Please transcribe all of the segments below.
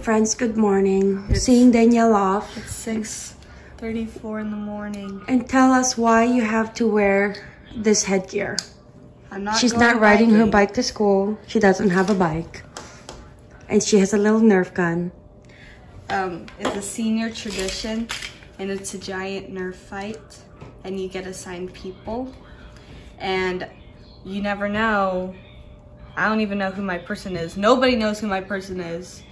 friends, good morning. It's, Seeing Danielle off. It's 6.34 in the morning. And tell us why you have to wear this headgear. I'm not She's not riding biking. her bike to school. She doesn't have a bike. And she has a little Nerf gun. Um, it's a senior tradition and it's a giant Nerf fight and you get assigned people and you never know I don't even know who my person is. Nobody knows who my person is.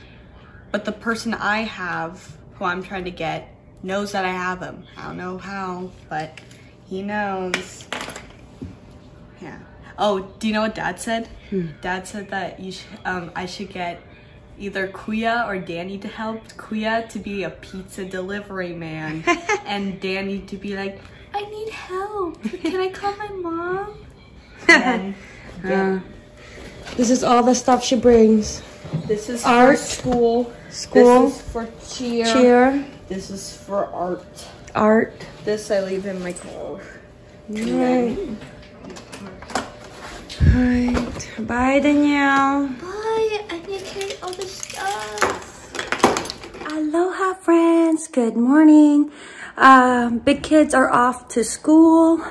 But the person I have, who I'm trying to get, knows that I have him. I don't know how, but he knows. Yeah. Oh, do you know what Dad said? Hmm. Dad said that you sh um, I should get either Kuya or Danny to help. Kuya to be a pizza delivery man, and Danny to be like, I need help. Can I call my mom? Then, uh. This is all the stuff she brings. This is art, school. School. This is for cheer. Cheer. This is for art. Art. This I leave in my car. Right. Alright. Bye, Danielle. Bye. I need to carry all the stuff. Aloha, friends. Good morning. Um, big kids are off to school.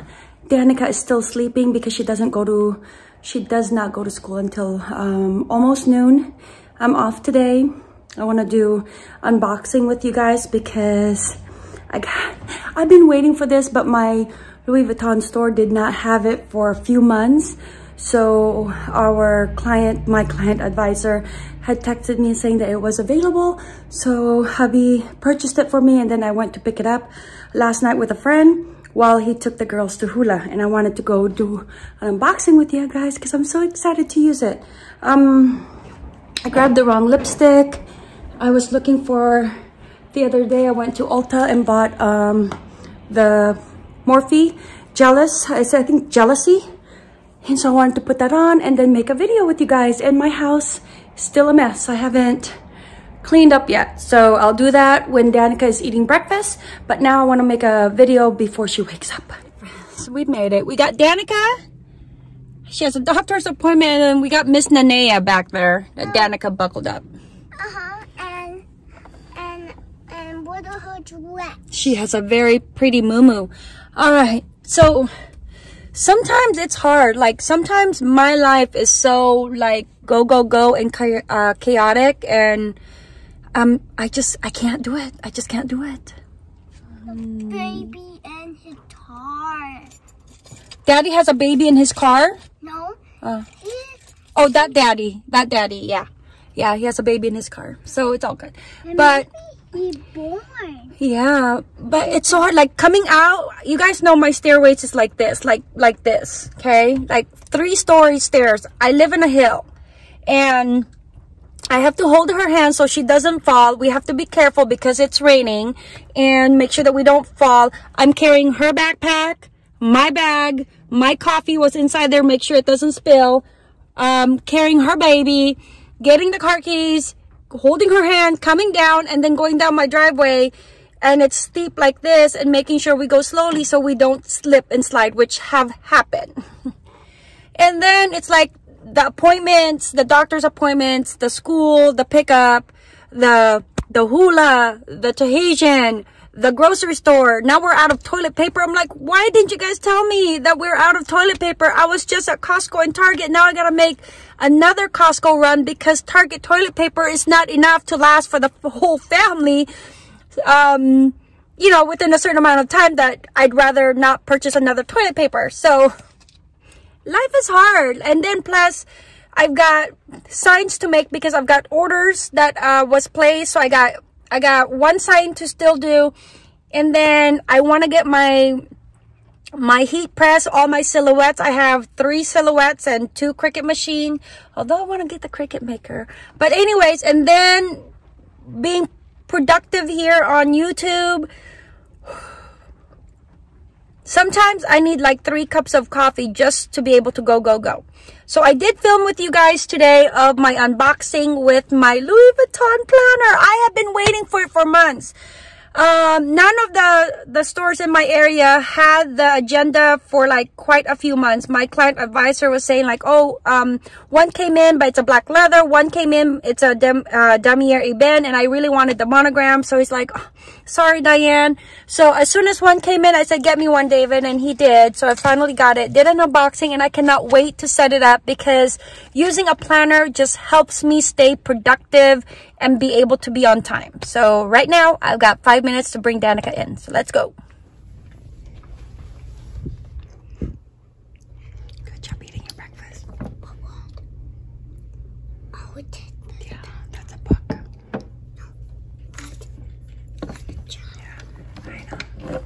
Danica is still sleeping because she doesn't go to she does not go to school until um, almost noon. I'm off today. I want to do unboxing with you guys because I got, I've been waiting for this, but my Louis Vuitton store did not have it for a few months. So our client, my client advisor had texted me saying that it was available. So hubby purchased it for me and then I went to pick it up last night with a friend while he took the girls to hula and I wanted to go do an unboxing with you guys because I'm so excited to use it. Um, I grabbed the wrong lipstick. I was looking for, the other day I went to Ulta and bought um, the Morphe Jealous, I said I think Jealousy. And so I wanted to put that on and then make a video with you guys. And my house still a mess. I haven't cleaned up yet. So I'll do that when Danica is eating breakfast. But now I want to make a video before she wakes up. So we made it. We got Danica. She has a doctor's appointment and we got Miss Nanea back there that Danica buckled up. Uh-huh. And, and, and what are her dress? She has a very pretty moo All right. So sometimes it's hard. Like sometimes my life is so like go, go, go and uh, chaotic and um, I just, I can't do it. I just can't do it. baby in his car. Daddy has a baby in his car? No. Uh, oh, that daddy. That daddy, yeah. Yeah, he has a baby in his car. So it's all good. but he's born. Yeah, but it's so hard. Like coming out, you guys know my stairways is like this, like like this, okay? Like three story stairs. I live in a hill. And I have to hold her hand so she doesn't fall. We have to be careful because it's raining and make sure that we don't fall. I'm carrying her backpack, my bag, my coffee was inside there. Make sure it doesn't spill. Um, carrying her baby, getting the car keys, holding her hand, coming down and then going down my driveway and it's steep like this and making sure we go slowly so we don't slip and slide, which have happened. and then it's like the appointments, the doctor's appointments, the school, the pickup, the the hula, the Tahitian, the grocery store. Now we're out of toilet paper. I'm like, why didn't you guys tell me that we're out of toilet paper? I was just at Costco and Target. Now I gotta make another Costco run because Target toilet paper is not enough to last for the whole family. Um, you know, within a certain amount of time that I'd rather not purchase another toilet paper. So life is hard. And then plus, I've got signs to make because I've got orders that uh, was placed. So I got I got one sign to still do. And then I want to get my my heat press, all my silhouettes. I have three silhouettes and two Cricut machine. Although I want to get the Cricut maker. But anyways, and then being productive here on YouTube Sometimes I need like three cups of coffee just to be able to go, go, go. So I did film with you guys today of my unboxing with my Louis Vuitton planner. I have been waiting for it for months. um, none of the, the stores in my area had the agenda for like quite a few months. My client advisor was saying like, oh, um, one came in, but it's a black leather. One came in, it's a dem, uh, damier ebene, and I really wanted the monogram. So he's like, oh, sorry, Diane. So as soon as one came in, I said, get me one, David, and he did. So I finally got it, did an unboxing, and I cannot wait to set it up because using a planner just helps me stay productive and be able to be on time. So right now, I've got five minutes to bring Danica in. So let's go. Good job eating your breakfast. Oh, it Yeah, that's a book. Yeah, I know.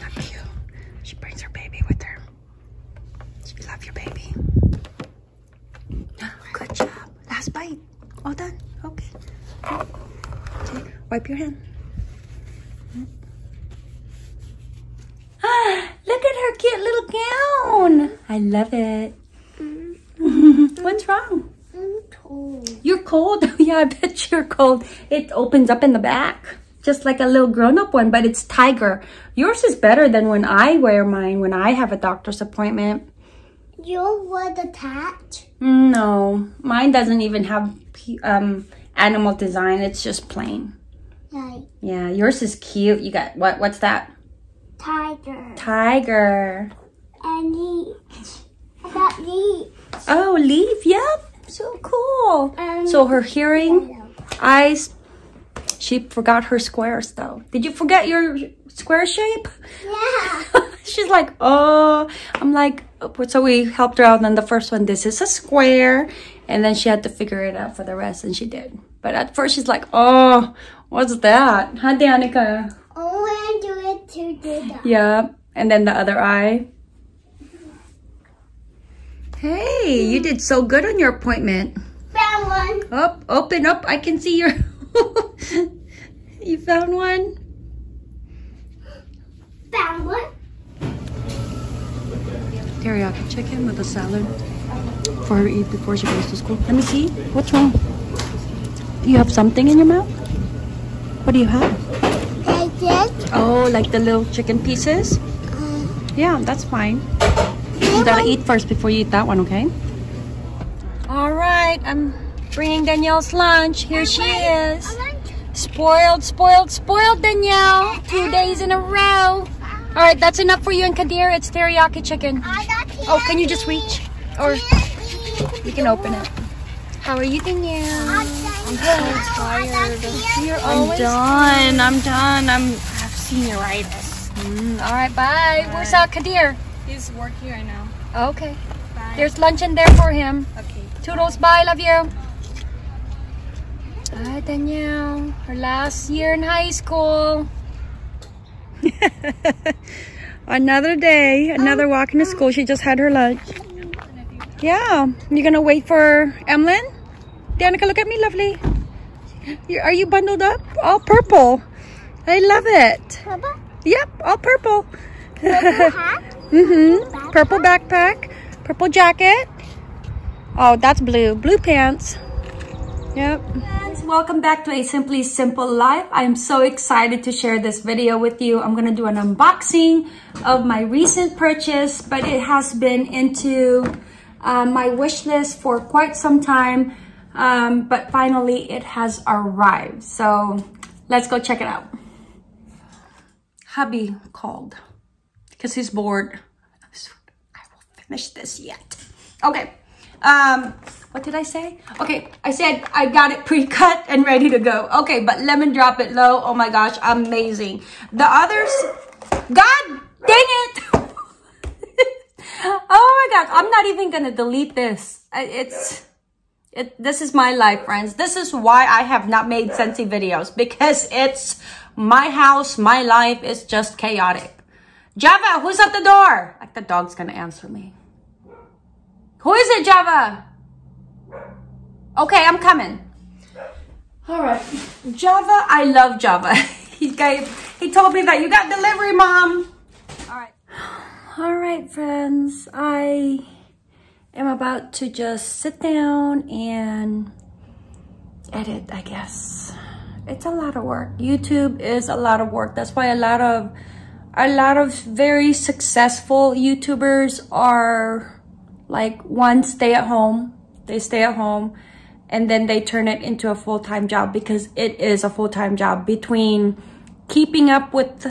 Not cute. She brings her baby with her. You love your baby. Good job. Last bite. All done. Okay. Okay. Wipe your hand. Ah, look at her cute little gown. I love it. What's wrong? I'm cold. You're cold? yeah, I bet you're cold. It opens up in the back. Just like a little grown-up one, but it's tiger. Yours is better than when I wear mine when I have a doctor's appointment. You want the tat? No, mine doesn't even have um, animal design. It's just plain. Like Yeah, yours is cute. You got what? What's that? tiger. Tiger. And leech. That leech. Oh, leaf. Yep. So cool. Um, So her hearing, eyes. She forgot her squares though. Did you forget your square shape? Yeah. She's like, oh, I'm like, so we helped her out. And then the first one, this is a square. And then she had to figure it out for the rest, and she did. But at first, she's like, oh, what's that? Huh, Danica? Oh, I do it to do that. Yeah. And then the other eye. Hey, you did so good on your appointment. Found one. Up, open up. I can see your. you found one? Found one. Teriyaki chicken with a salad for her to eat before she goes to school. Let me see. What's wrong? You have something in your mouth? What do you have? Like this. Oh, like the little chicken pieces? Uh, Yeah, that's fine. You gotta eat first before you eat that one, okay? All right, I'm bringing Danielle's lunch. Here she is. Spoiled, spoiled, spoiled, Danielle. Two days in a row. All right, that's enough for you and Kadir. It's teriyaki chicken. Oh, can you just reach? Or you can open it. How are you, Danielle? I'm so tired. You're always I'm always done. I'm done. I'm I have senioritis. Mm, all right, bye. Where's uh, Kadir? He's working right now. Okay. Bye. There's lunch in there for him. okay. Toodles, bye. Love you. Hi, Danielle. Her last year in high school. another day, another walk into school. She just had her lunch. Yeah. you're gonna wait for Emlyn? Danica, look at me, lovely. Are you bundled up? All purple. I love it. Papa, Yep, all purple. hat. Mm-hmm. Purple backpack, purple jacket. Oh, that's blue. Blue pants. Yep. Welcome back to A Simply Simple Life. I'm so excited to share this video with you. I'm going to do an unboxing of my recent purchase, but it has been into uh, my wish list for quite some time. Um, but finally, it has arrived. So let's go check it out. Hubby called because he's bored. I will finish this yet. Okay. Um, what did I say? Okay, I said I got it pre-cut and ready to go. Okay, but lemon drop it low. Oh my gosh, amazing. The others, God dang it! oh my gosh, I'm not even gonna delete this. It's, it. This is my life, friends. This is why I have not made Scentsy videos because it's my house, my life is just chaotic. Java, who's at the door? Like the dog's gonna answer me. Who is it, Java? Okay, I'm coming. All right, Java. I love Java. he gave. He told me that you got delivery, mom. All right. All right, friends. I am about to just sit down and edit, I guess. it's a lot of work. YouTube is a lot of work. That's why a lot of a lot of very successful YouTubers are like one stay at home. They stay at home and then they turn it into a full-time job because it is a full-time job between keeping up with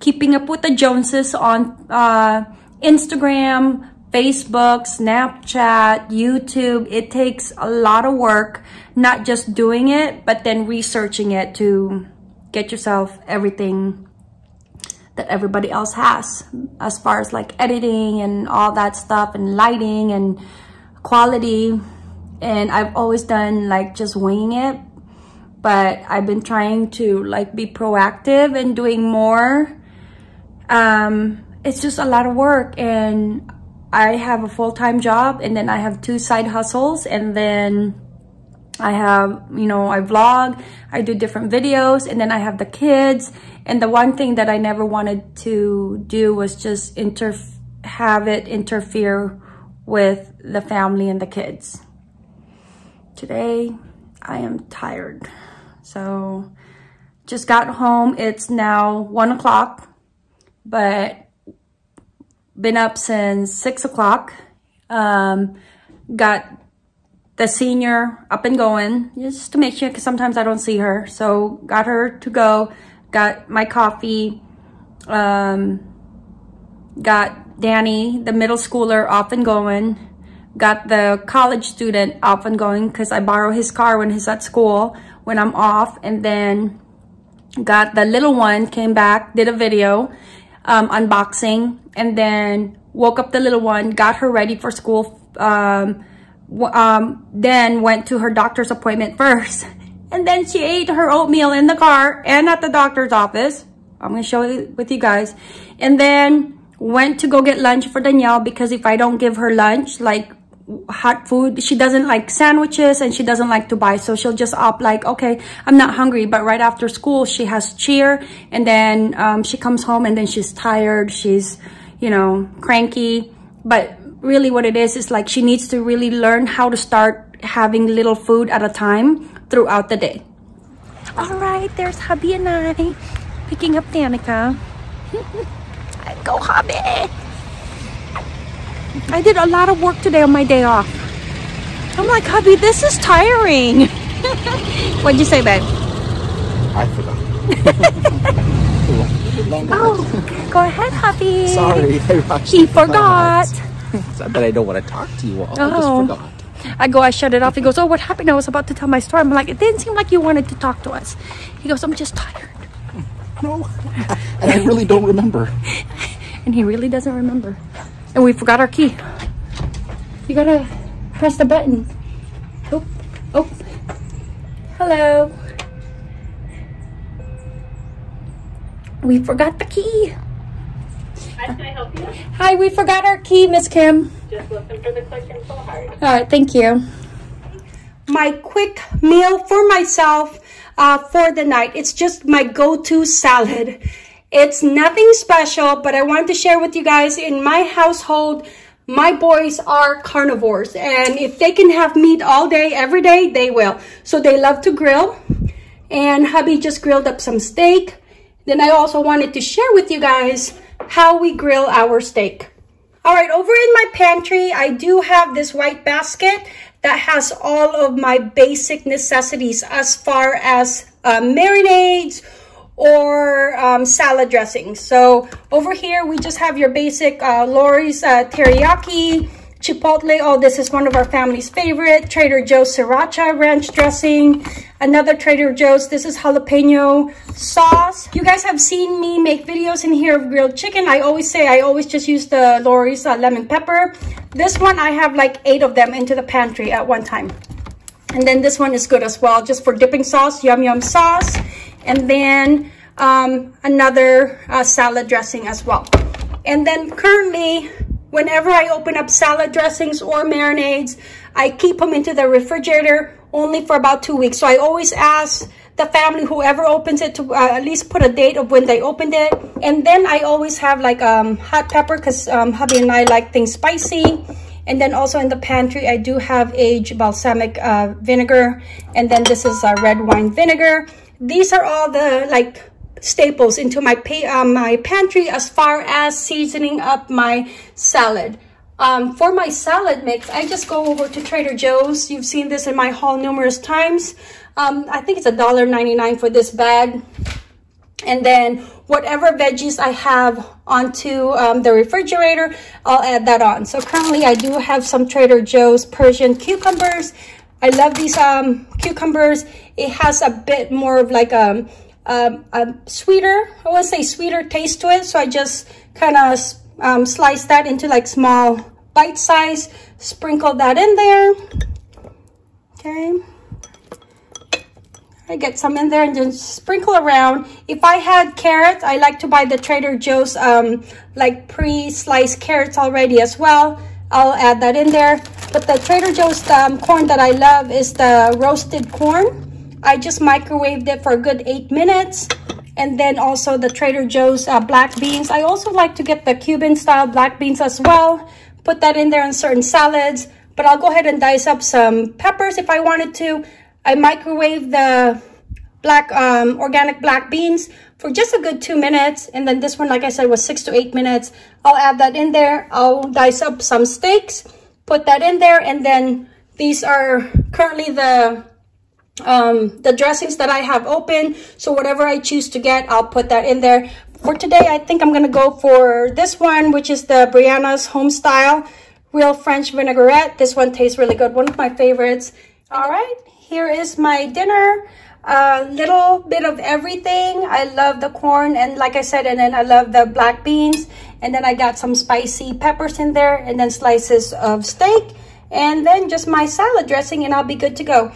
keeping up with the Joneses on uh, Instagram, Facebook, Snapchat, YouTube. It takes a lot of work, not just doing it, but then researching it to get yourself everything that everybody else has as far as like editing and all that stuff and lighting and quality. And I've always done like just winging it, but I've been trying to like be proactive and doing more. Um, it's just a lot of work and I have a full-time job and then I have two side hustles and then I have, you know, I vlog, I do different videos and then I have the kids. And the one thing that I never wanted to do was just inter have it interfere with the family and the kids. Today, I am tired. So, just got home. It's now one o'clock, but been up since six o'clock. Um, got the senior up and going just to make sure because sometimes I don't see her. So got her to go, got my coffee, um, got Danny, the middle schooler, off and going, got the college student off and going because I borrow his car when he's at school when I'm off and then got the little one came back did a video um, unboxing and then woke up the little one, got her ready for school, um, um, then went to her doctor's appointment first. And then she ate her oatmeal in the car and at the doctor's office. I'm going to show it with you guys. And then went to go get lunch for Danielle because if I don't give her lunch, like hot food, she doesn't like sandwiches and she doesn't like to buy. So she'll just opt like, okay, I'm not hungry. But right after school, she has cheer and then um, she comes home and then she's tired. She's you know, cranky. But really what it is, is like she needs to really learn how to start having little food at a time throughout the day. All right, there's hubby and I picking up Danica. Go hubby! I did a lot of work today on my day off. I'm like, hubby, this is tiring. What'd you say, babe? I forgot. Oh, go ahead, hubby. Sorry, I He forgot. It's not that I don't want to talk to you all. I Oh. just forgot. I go, I shut it off. He goes, oh, what happened? I was about to tell my story. I'm like, it didn't seem like you wanted to talk to us. He goes, I'm just tired. No, and I really don't remember. And he really doesn't remember. And we forgot our key. You gotta press the button. Oh, oh. Hello. We forgot the key. How can I help you? Hi, we forgot our key, Miss Kim. Just listen for the click info hard. All right, thank you. My quick meal for myself uh, for the night. It's just my go-to salad. It's nothing special, but I wanted to share with you guys in my household, my boys are carnivores. And if they can have meat all day, every day, they will. So they love to grill. And hubby just grilled up some steak. Then I also wanted to share with you guys how we grill our steak. All right, over in my pantry, I do have this white basket that has all of my basic necessities as far as uh, marinades or um, salad dressings. So over here, we just have your basic uh, Lawry's uh, teriyaki, chipotle. Oh, this is one of our family's favorite. Trader Joe's sriracha ranch dressing. Another Trader Joe's. This is jalapeno sauce. You guys have seen me make videos in here of grilled chicken. I always say I always just use the Lawry's uh, lemon pepper. This one, I have like eight of them into the pantry at one time. And then this one is good as well, just for dipping sauce, yum yum sauce. And then um, another uh, salad dressing as well. And then currently, whenever I open up salad dressings or marinades, I keep them into the refrigerator only for about two weeks. So I always ask the family, whoever opens it, to uh, at least put a date of when they opened it. And then I always have like um, hot pepper because um, hubby and I like things spicy. And then also in the pantry, I do have aged balsamic uh, vinegar. And then this is uh, red wine vinegar. these are all the like staples into my uh, my pantry as far as seasoning up my salad. Um, for my salad mix, I just go over to Trader Joe's. You've seen this in my haul numerous times. Um, I think it's $1.99 for this bag. And then whatever veggies I have onto um, the refrigerator, I'll add that on. So currently I do have some Trader Joe's Persian cucumbers. I love these um, cucumbers. It has a bit more of like a, um, a, sweeter, I to say sweeter taste to it. So I just kind of um, slice that into like small bite size, sprinkle that in there. Okay. I get some in there and then sprinkle around. If I had carrots, I like to buy the Trader Joe's um, like pre-sliced carrots already as well. I'll add that in there. But the Trader Joe's um, corn that I love is the roasted corn. I just microwaved it for a good eight minutes. And then also the Trader Joe's uh, black beans. I also like to get the Cuban style black beans as well. Put that in there on certain salads. But I'll go ahead and dice up some peppers if I wanted to. I microwave the black um, organic black beans for just a good two minutes. And then this one, like I said, was six to eight minutes. I'll add that in there. I'll dice up some steaks, put that in there. And then these are currently the um, the dressings that I have open. So whatever I choose to get, I'll put that in there. For today, I think I'm going to go for this one, which is the Brianna's Home Style Real French Vinaigrette. This one tastes really good. One of my favorites. All right, here is my dinner. A little bit of everything. I love the corn and like I said, and then I love the black beans. And then I got some spicy peppers in there and then slices of steak and then just my salad dressing and I'll be good to go.